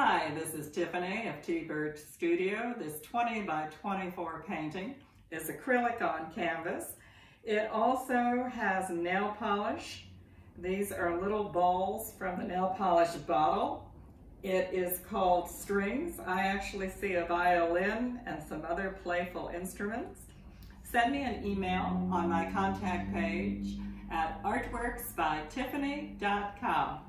Hi, this is Tiffany of TBirch Studio. This 20 by 24 painting is acrylic on canvas. It also has nail polish. These are little balls from the nail polish bottle. It is called Strings. I actually see a violin and some other playful instruments. Send me an email on my contact page at artworksbytiffany.com.